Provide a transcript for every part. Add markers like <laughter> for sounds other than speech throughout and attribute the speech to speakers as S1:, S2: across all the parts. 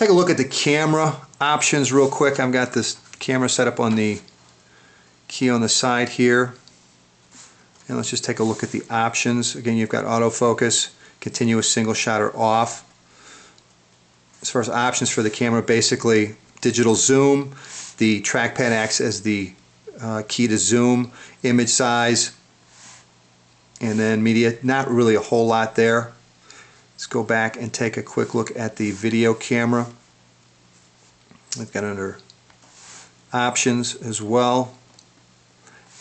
S1: take a look at the camera options real quick. I've got this camera set up on the key on the side here. And let's just take a look at the options. Again, you've got autofocus, continuous single shutter off. As far as options for the camera, basically digital zoom. The trackpad acts as the uh, key to zoom, image size, and then media. Not really a whole lot there. Let's go back and take a quick look at the video camera. We've got under options as well.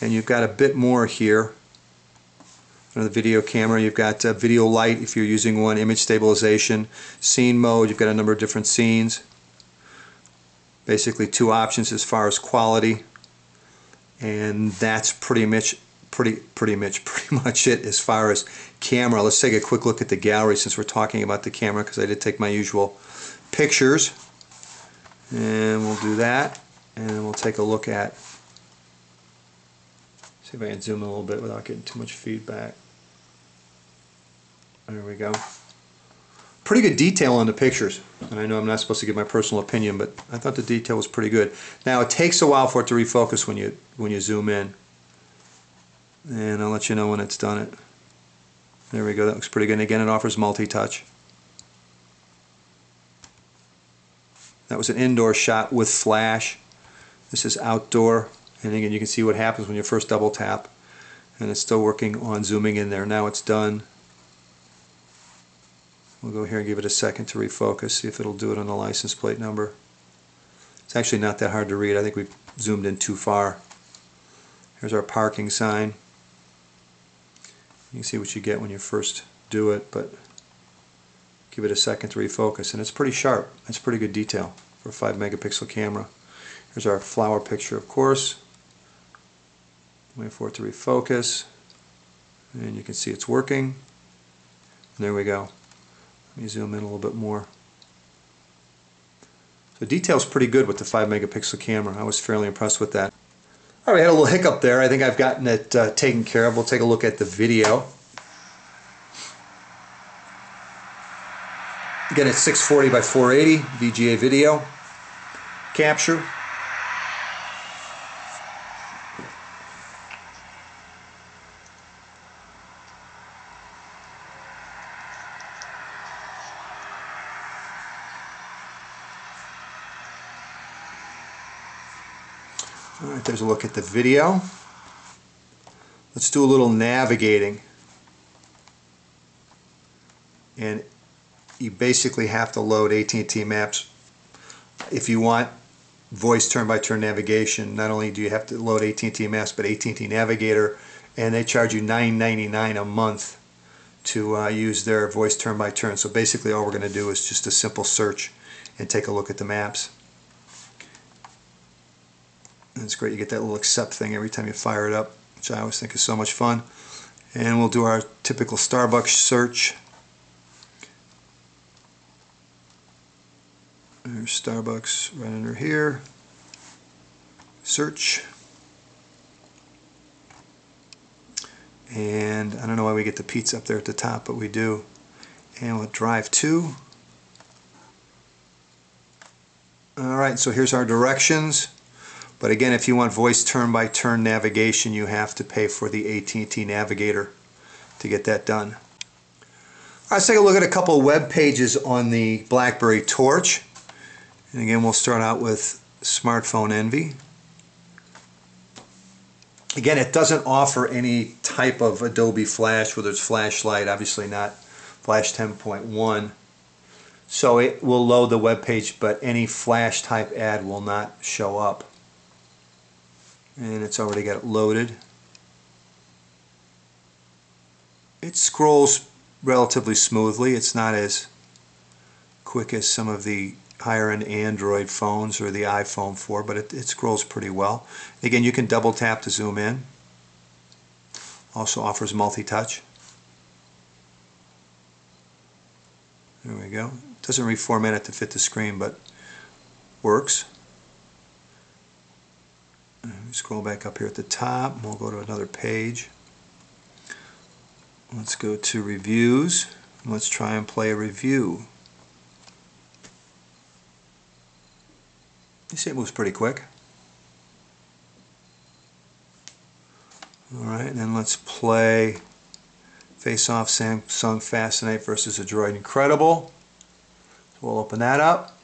S1: And you've got a bit more here. Under the video camera, you've got uh, video light if you're using one, image stabilization, scene mode, you've got a number of different scenes. Basically two options as far as quality. And that's pretty much pretty pretty much <laughs> pretty much it as far as camera. Let's take a quick look at the gallery since we're talking about the camera because I did take my usual pictures. And we'll do that. And we'll take a look at see if I can zoom a little bit without getting too much feedback. There we go. Pretty good detail on the pictures. And I know I'm not supposed to give my personal opinion, but I thought the detail was pretty good. Now it takes a while for it to refocus when you when you zoom in and I'll let you know when it's done it. There we go, that looks pretty good. And again, it offers multi-touch. That was an indoor shot with flash. This is outdoor, and again, you can see what happens when you first double tap. And it's still working on zooming in there. Now it's done. We'll go here and give it a second to refocus, see if it'll do it on the license plate number. It's actually not that hard to read. I think we've zoomed in too far. Here's our parking sign. You can see what you get when you first do it, but give it a second to refocus. And it's pretty sharp. It's pretty good detail for a 5 megapixel camera. Here's our flower picture, of course. Wait for it to refocus. And you can see it's working. And there we go. Let me zoom in a little bit more. So detail's pretty good with the 5 megapixel camera. I was fairly impressed with that. All right, had a little hiccup there. I think I've gotten it uh, taken care of. We'll take a look at the video. Again, it's 640 by 480 VGA video capture. All right, there's a look at the video. Let's do a little navigating. And you basically have to load AT&T Maps. If you want voice turn-by-turn -turn navigation, not only do you have to load AT&T Maps, but AT&T Navigator, and they charge you $9.99 a month to uh, use their voice turn-by-turn. -turn. So basically all we're going to do is just a simple search and take a look at the maps. And it's great you get that little accept thing every time you fire it up, which I always think is so much fun. And we'll do our typical Starbucks search. There's Starbucks right under here. Search. And I don't know why we get the pizza up there at the top, but we do. And we'll drive to. Alright, so here's our directions. But again, if you want voice turn-by-turn -turn navigation, you have to pay for the AT&T Navigator to get that done. All right, let's take a look at a couple of web pages on the BlackBerry Torch. And again, we'll start out with Smartphone Envy. Again, it doesn't offer any type of Adobe Flash, whether it's Flash Lite, obviously not Flash 10.1. So it will load the web page, but any Flash type ad will not show up and it's already got it loaded. It scrolls relatively smoothly. It's not as quick as some of the higher end Android phones or the iPhone 4, but it, it scrolls pretty well. Again, you can double tap to zoom in. Also offers multi-touch. There we go. Doesn't reformat it to fit the screen, but works. Scroll back up here at the top and we'll go to another page. Let's go to reviews. Let's try and play a review. You see it moves pretty quick. All right, and then let's play Face Off Samsung Fascinate versus a Droid Incredible. So we'll open that up.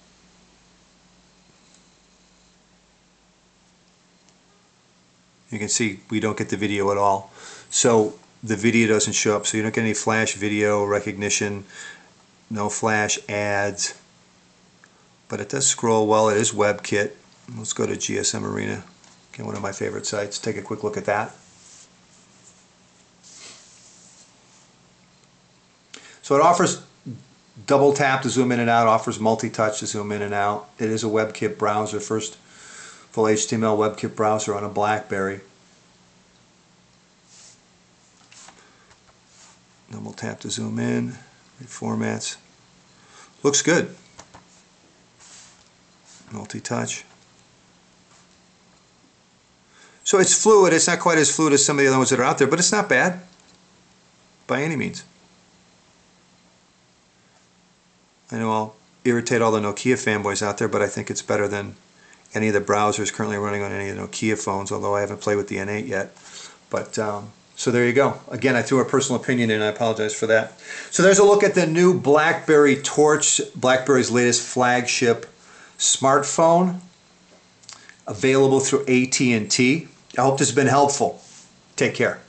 S1: You can see we don't get the video at all. So the video doesn't show up, so you don't get any flash video recognition, no flash ads. But it does scroll well. It is WebKit. Let's go to GSM Arena. Okay, one of my favorite sites. Take a quick look at that. So it offers double tap to zoom in and out, offers multi-touch to zoom in and out. It is a WebKit browser, first full HTML WebKit browser on a BlackBerry. Double tap to zoom in, formats. Looks good. Multi-touch. So it's fluid. It's not quite as fluid as some of the other ones that are out there, but it's not bad by any means. I know I'll irritate all the Nokia fanboys out there, but I think it's better than any of the browsers currently running on any of the Nokia phones, although I haven't played with the N8 yet. But um, so there you go. Again, I threw a personal opinion in. I apologize for that. So there's a look at the new BlackBerry Torch, BlackBerry's latest flagship smartphone, available through AT&T. I hope this has been helpful. Take care.